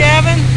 Gavin?